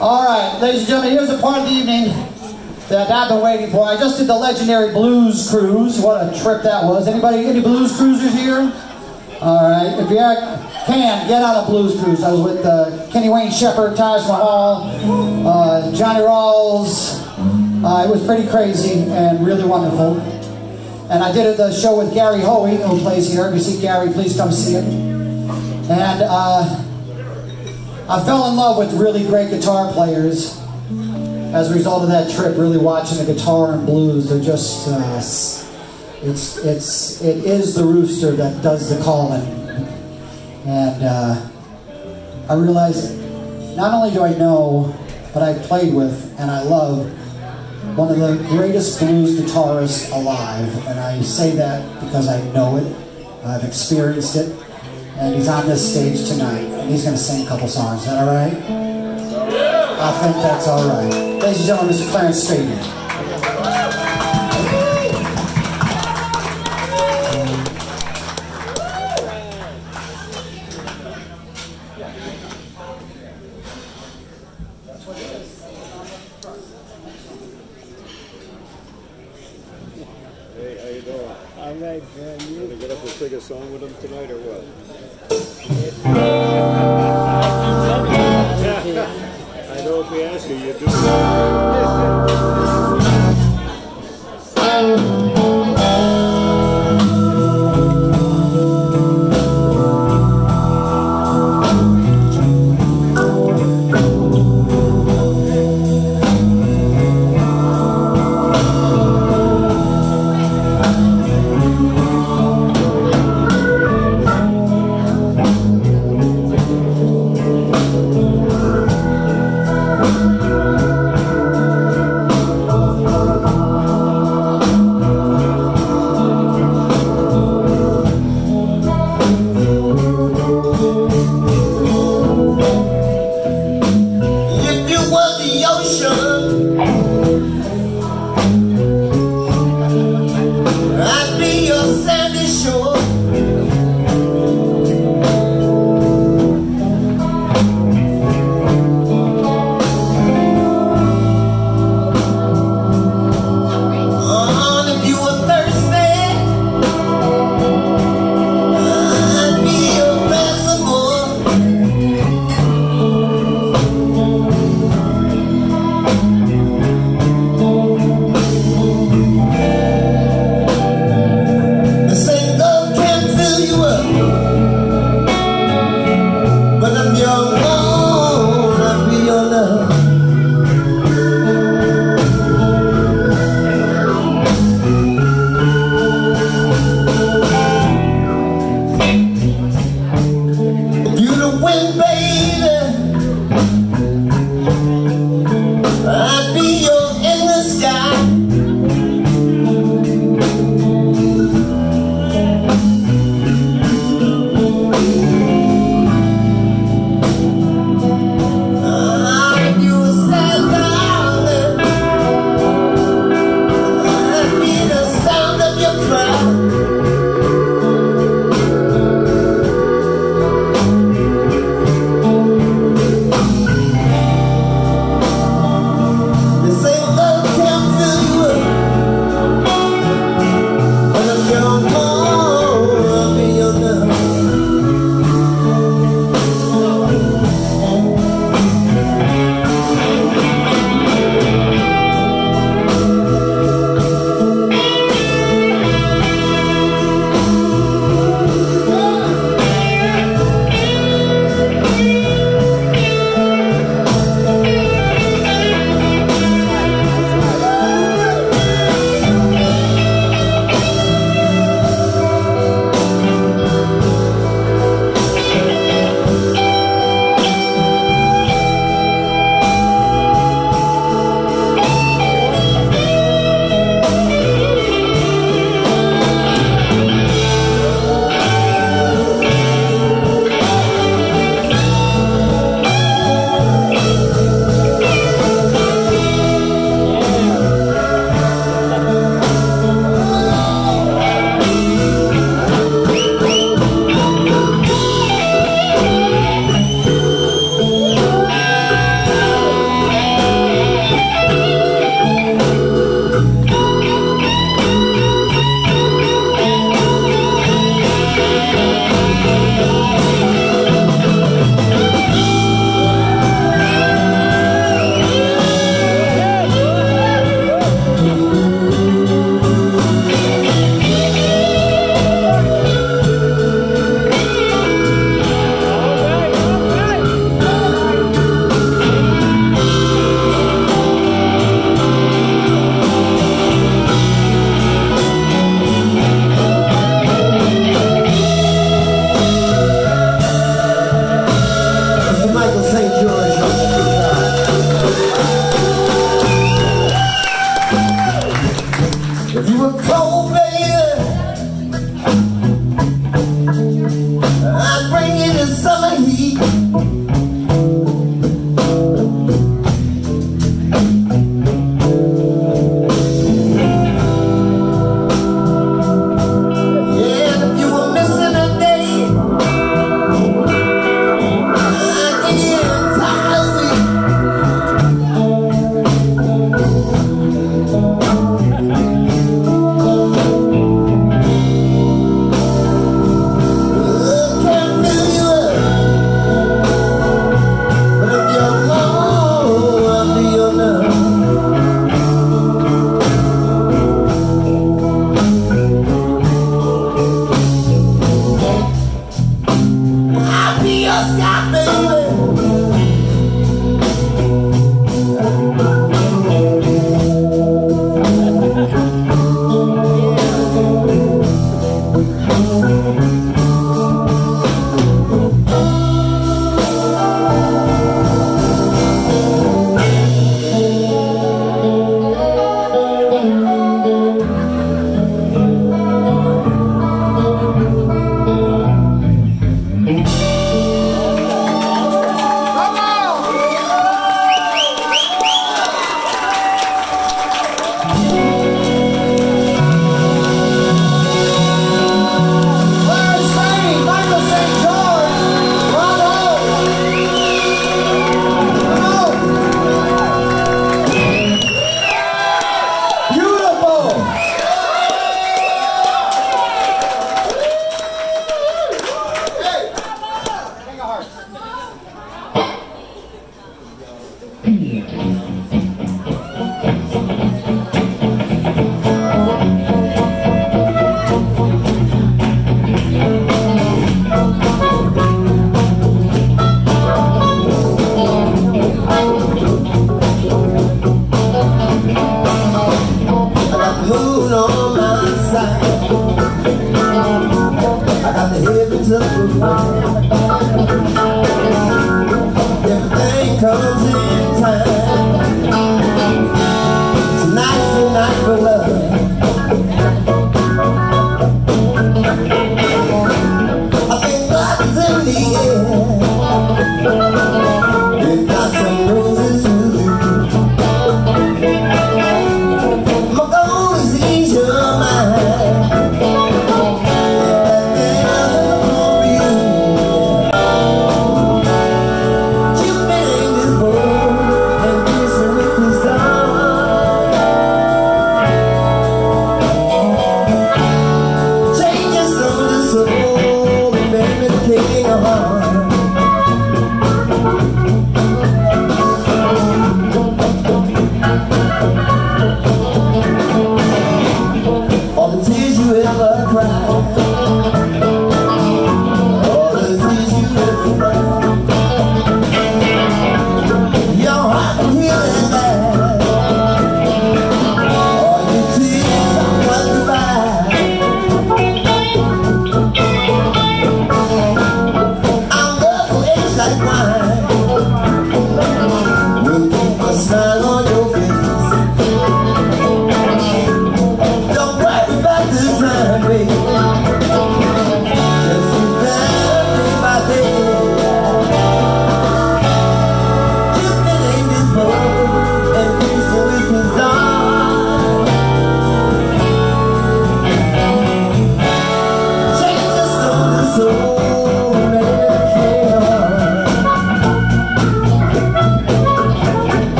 All right, ladies and gentlemen, here's a part of the evening that I've been waiting for. I just did the legendary Blues Cruise. What a trip that was. Anybody, any Blues Cruisers here? All right, if you can, get on a Blues Cruise. I was with uh, Kenny Wayne Shepherd, Taj Mahal, uh, Johnny Rawls. Uh, it was pretty crazy and really wonderful. And I did the show with Gary Hoey, who plays here. If you see Gary, please come see him. And uh, I fell in love with really great guitar players as a result of that trip. Really watching the guitar and blues, they're just, uh, it's, it's, it is the rooster that does the calling. And uh, I realized not only do I know, but I played with and I love one of the greatest blues guitarists alive. And I say that because I know it, I've experienced it, and he's on this stage tonight, he's going to sing a couple songs. Is that all right? I think that's all right. Ladies and gentlemen, Mr. Clarence Spady. Hey, how you doing? All All right, man. You Gonna get up and sing a song with them tonight or what? We ask you, you do.